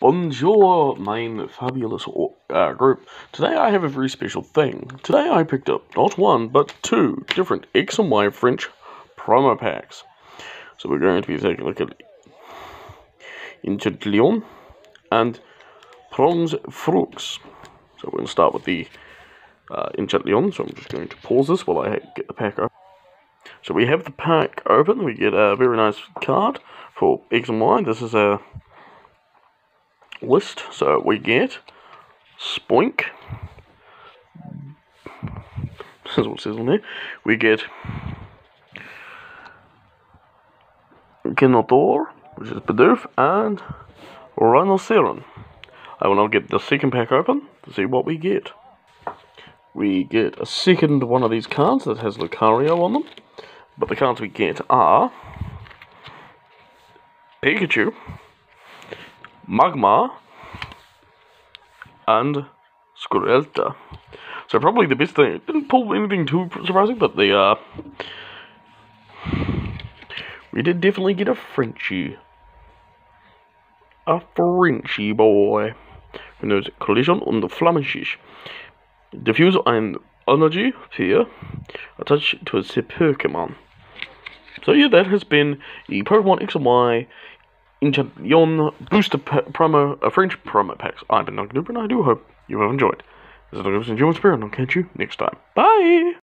Bonjour, mein fabulous uh, group. Today I have a very special thing. Today I picked up not one, but two different X and Y French promo packs. So we're going to be taking a look at Inchet Lyon and Proms Frux. So we're going to start with the uh, Lyon, so I'm just going to pause this while I get the pack open. So we have the pack open, we get a very nice card for X and Y. This is a list. So we get Spoink. This is what says on there. We get Genodor, which is Bidoof, and Rhinoceron. I will now get the second pack open to see what we get. We get a second one of these cards that has Lucario on them. But the cards we get are Pikachu, Magmar, and Squirrelta. So probably the best thing, didn't pull anything too surprising, but the, uh, we did definitely get a Frenchie. A Frenchie boy. Wenn there's Collision und Flammenstich. Diffuse and Energy here attached to a super Pokemon. So yeah, that has been the Pokemon X and Y Yon booster promo, a French promo packs. I've been Duper, and I do hope you have enjoyed. This is Duncan Duper, and I'll catch you next time. Bye!